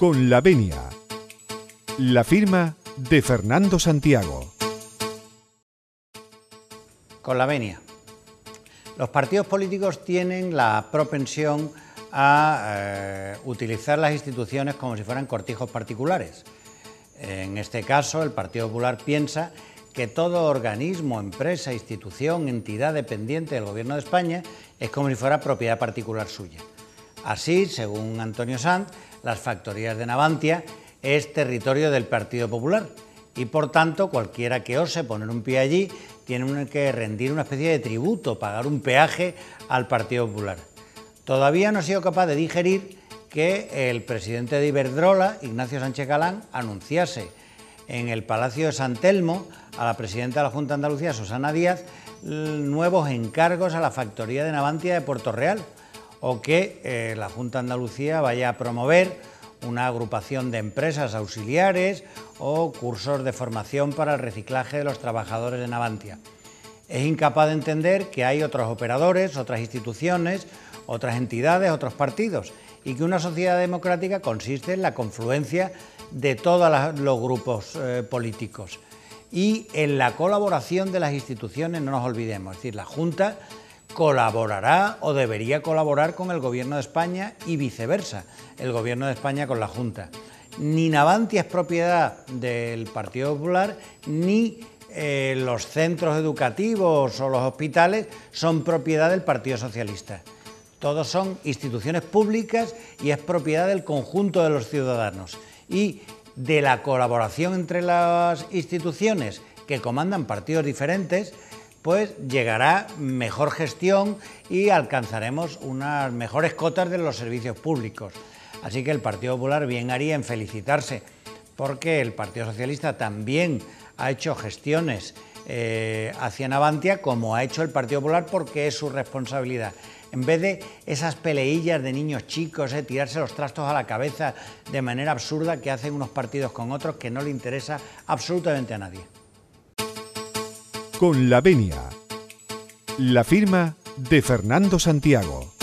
Con la venia. La firma de Fernando Santiago. Con la venia. Los partidos políticos tienen la propensión a eh, utilizar las instituciones como si fueran cortijos particulares. En este caso, el Partido Popular piensa que todo organismo, empresa, institución, entidad dependiente del Gobierno de España es como si fuera propiedad particular suya. Así, según Antonio Sanz, las factorías de Navantia es territorio del Partido Popular y por tanto cualquiera que ose poner un pie allí tiene que rendir una especie de tributo, pagar un peaje al Partido Popular. Todavía no ha sido capaz de digerir que el presidente de Iberdrola, Ignacio Sánchez Galán, anunciase en el Palacio de San Telmo a la presidenta de la Junta Andalucía, Susana Díaz, nuevos encargos a la factoría de Navantia de Puerto Real o que eh, la Junta de Andalucía vaya a promover una agrupación de empresas auxiliares o cursos de formación para el reciclaje de los trabajadores de Navantia. Es incapaz de entender que hay otros operadores, otras instituciones, otras entidades, otros partidos y que una sociedad democrática consiste en la confluencia de todos los grupos eh, políticos y en la colaboración de las instituciones, no nos olvidemos, es decir, la Junta colaborará o debería colaborar con el Gobierno de España y viceversa, el Gobierno de España con la Junta. Ni Navantia es propiedad del Partido Popular, ni eh, los centros educativos o los hospitales son propiedad del Partido Socialista. Todos son instituciones públicas y es propiedad del conjunto de los ciudadanos. Y de la colaboración entre las instituciones que comandan partidos diferentes, pues llegará mejor gestión y alcanzaremos unas mejores cotas de los servicios públicos. Así que el Partido Popular bien haría en felicitarse, porque el Partido Socialista también ha hecho gestiones eh, hacia Navantia, como ha hecho el Partido Popular, porque es su responsabilidad. En vez de esas peleillas de niños chicos, eh, tirarse los trastos a la cabeza de manera absurda que hacen unos partidos con otros que no le interesa absolutamente a nadie con la venia. La firma de Fernando Santiago.